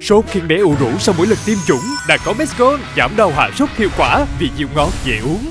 Sốt khiến bé ủ rũ sau mỗi lần tiêm chủng, đã có Mescon giảm đau hạ sốt hiệu quả vì dịu ngọt dễ uống.